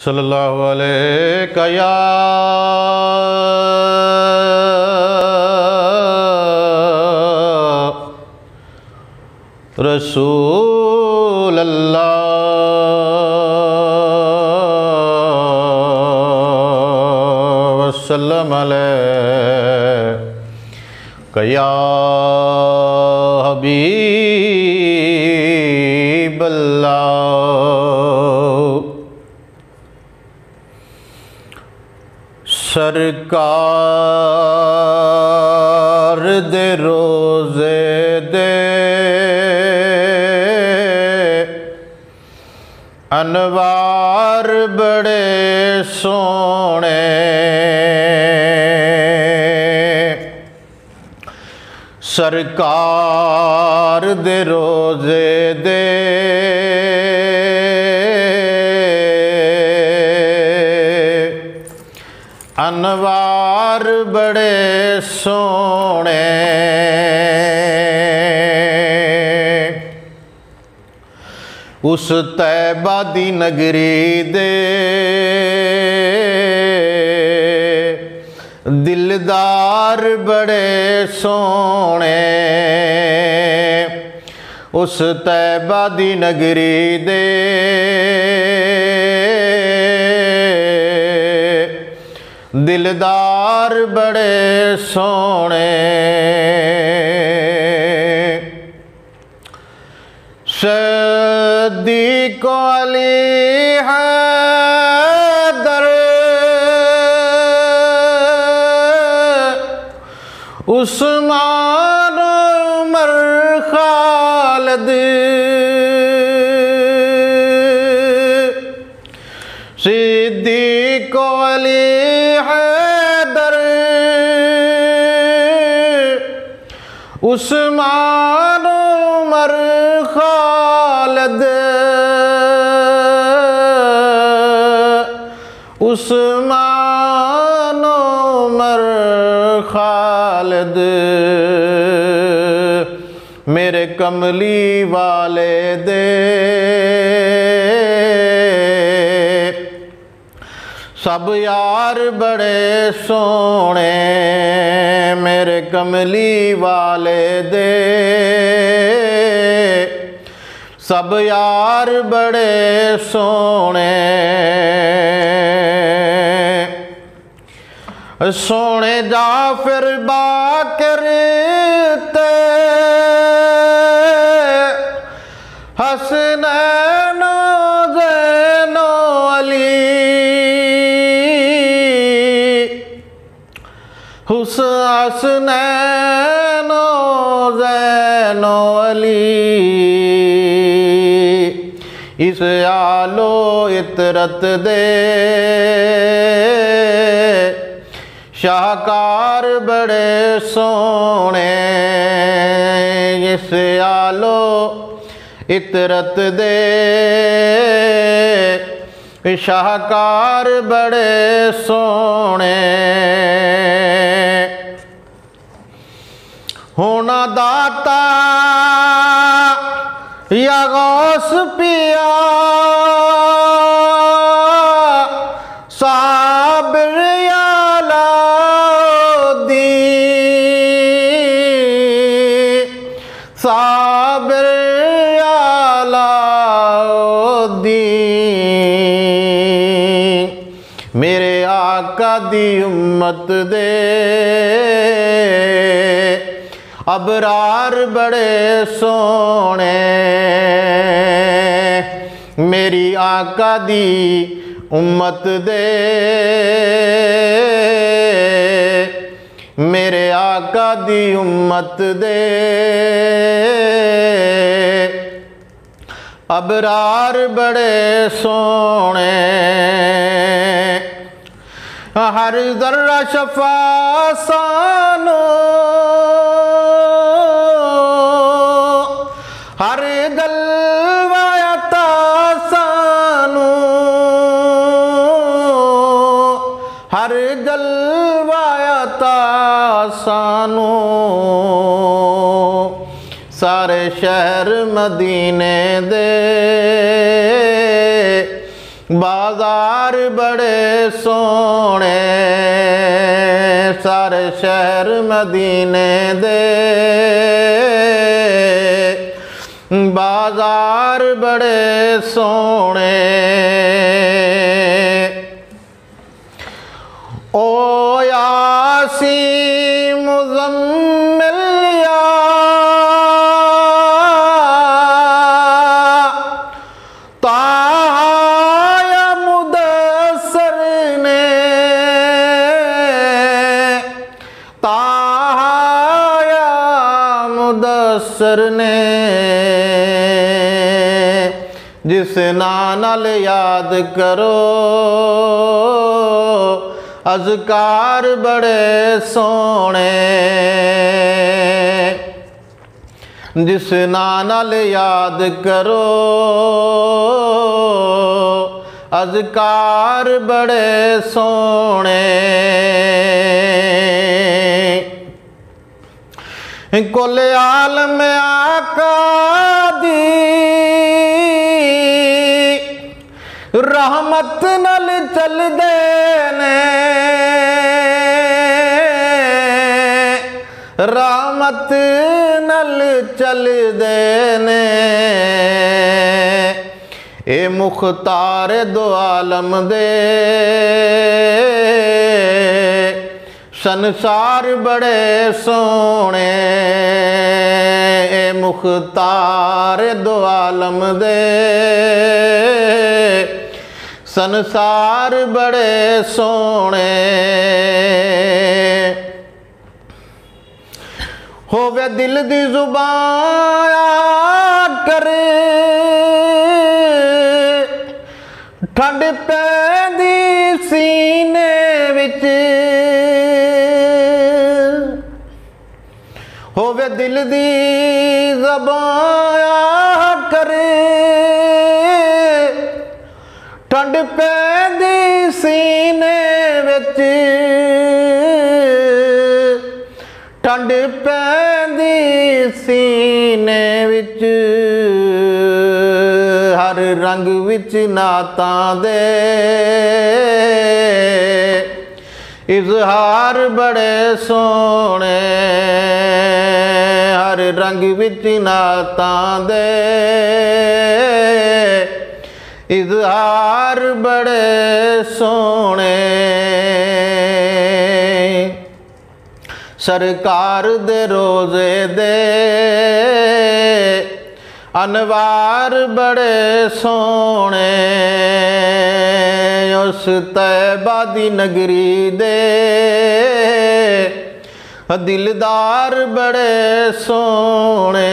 सल्लल्लाहु अलैहि या रसूल अल्लाह वसल्लम अलैहि या हबीब ਸਰਕਾਰ ਦੇ ਰੋਜ਼ੇ ਦੇ ਅਨਵਾਰ ਬੜੇ ਸੋਹਣੇ ਸਰਕਾਰ ਦੇ ਰੋਜ਼ੇ ਦੇ ਅਨਵਾਰ ਬੜੇ ਸੋਹਣੇ। ਉਸ ਤੈਬਾ ਦੀ ਨਗਰੀ ਦੇ ਦਿਲਦਾਰ ਬੜੇ ਸੋਹਣੇ। ਉਸ ਤੈਬਾ ਦੀ ਨਗਰੀ ਦੇ ਦਿਲਦਾਰ ਬੜੇ ਸੋਹਣੇ। ਸਦੀਕ ਅਲੀ ਹੈਦਰ ਉਸਮਾਨ ਉਮਰ ਖਾਲਦ। عثمان عمر خالد عثمان عمر خالد ਮੇਰੇ ਕਮਲੀ ਵਾਲੇ ਦੇ ਸਭ ਯਾਰ ਬੜੇ ਸੋਹਣੇ, ਮੇਰੇ ਕਮਲੀ ਵਾਲੇ ਦੇ। ਸਭ ਯਾਰ ਬੜੇ ਸੋਹਣੇ ਸੋਹਣੇ ਜਾਫਰ ਬਾ ਦਸ ਨੈਨੋ ਜ਼ੈਨੋ ਅਲੀ। ਇਸ ਆਲੋ ਇਤਰਤ ਦੇ। ਸ਼ਾਹਕਾਰ ਬੜੇ ਸੋਹਣੇ। ਇਸ ਆਲੋ ਇਤਰਤ ਦੇ। ਸ਼ਾਹਕਾਰ ਬੜੇ ਸੋਹਣੇ। ਹੋਣਾ ਦਾਤਾ ਯਾ ਗੌਸ ਪਿਆ। ਸਾਬਰ ਯਾ ਲਾਦੀ ਸਾਬਰ ਯਾ ਮੇਰੇ ਆਕਾ ਦੀ ਉਮਤ ਦੇ। ਅਬਰਾਰ ਬੜੇ ਸੋਹਣੇ। ਮੇਰੀ ਆਕਾ ਦੀ ਉਮਤ ਦੇ। ਮੇਰੇ ਆਕਾ ਦੀ ਉਮਤ ਦੇ। ਅਬਰਾਰ ਬੜੇ ਸੋਹਣੇ। ਹਰ ਜ਼ਰਾ ਸ਼ਫਾ ਸਾਨੋ ਹਰ ਗਲਵਾ ਤਾ ਸਾਨੋ। ਸਾਰੇ ਸ਼ਹਿਰ ਮਦੀਨੇ ਦੇ ਬਾਜ਼ਾਰ ਬੜੇ ਸੋਹਣੇ। ਸਾਰੇ ਸ਼ਹਿਰ ਮਦੀਨੇ ਦੇ ਬਾਜ਼ਾਰ ਬੜੇ ਸੋਹਣੇ। ਮੁਦੱਸਰ ਨੇ। ਜਿਸ ਨਾਂ ਨਾਲ ਯਾਦ ਕਰੋ, ਅਜ਼ਕਾਰ ਬੜੇ ਸੋਹਣੇ। ਜਿਸ ਨਾਂ ਨਾਲ ਯਾਦ ਕਰੋ, ਅਜ਼ਕਾਰ ਬੜੇ ਸੋਹਣੇ। कुल आलम आकादी। रहमत नल चल देने। रहमत नल चल देने। ए मुख्तार मुख आलम दे। ਸੰਸਾਰ ਬੜੇ ਸੋਹਣੇ ਏ ਮੁਖਤਾਰ ਦੋ ਆਲਮ ਦੇ। ਸੰਸਾਰ ਬੜੇ ਸੋਹਣੇ, ਹੋਵੇ ਦਿਲ ਦੀ ਜ਼ੁਬਾਨ ਕਰੇ। ਠੰਡ ਪੈਂਦੀ ਸੀਨੇ ਵਿੱਚ। ਹੋਵੇ ਦਿਲ ਦੀ ਜ਼ਬਾਨ ਕਰੇ। ਠੰਡ ਪੈਂਦੀ ਸੀਨੇ ਵਿੱਚ। ਠੰਡ ਪੈਂਦੀ ਸੀਨੇ ਵਿੱਚ। ਹਰ ਰੰਗ ਵਿੱਚ ਨਾਤਾਂ ਦੇ। ਇਜ਼ਹਾਰ ਬੜੇ ਸੋਹਣੇ। ਰੰਗ ਵਿੱਚ ਨਾਤਾਂ ਦੇ। ਇਜ਼ਹਾਰ ਬੜੇ ਸੋਹਣੇ। ਸਰਕਾਰ ਦੇ ਰੋਜ਼ੇ ਦੇ ਅਨਵਾਰ ਬੜੇ ਸੋਹਣੇ। ਉਸ ਤੈਬਾ ਦੀ ਨਗਰੀ ਦੇ ਦਿਲਦਾਰ ਬੜੇ ਸੋਹਣੇ।